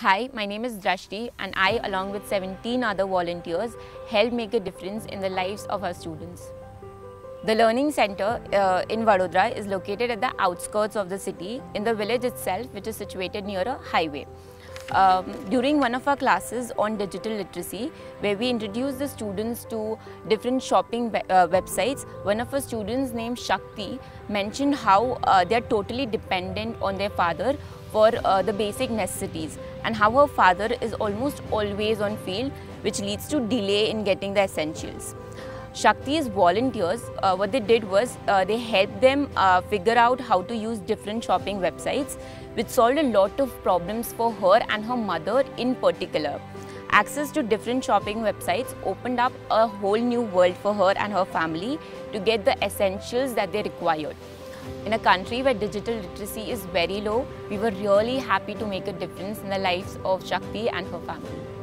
Hi, my name is Drashti and I along with 17 other volunteers help make a difference in the lives of our students. The Learning Center uh, in Vadodara is located at the outskirts of the city in the village itself which is situated near a highway. Um, during one of our classes on digital literacy where we introduced the students to different shopping uh, websites, one of our students named Shakthi mentioned how uh, they are totally dependent on their father for uh, the basic necessities and how her father is almost always on field which leads to delay in getting the essentials. Shakthi's volunteers, uh, what they did was uh, they helped them uh, figure out how to use different shopping websites which solved a lot of problems for her and her mother in particular. Access to different shopping websites opened up a whole new world for her and her family to get the essentials that they required. In a country where digital literacy is very low, we were really happy to make a difference in the lives of Shakthi and her family.